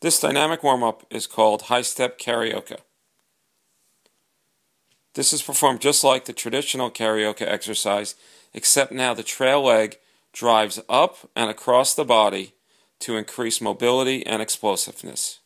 This dynamic warm up is called high step karaoke. This is performed just like the traditional karaoke exercise, except now the trail leg drives up and across the body to increase mobility and explosiveness.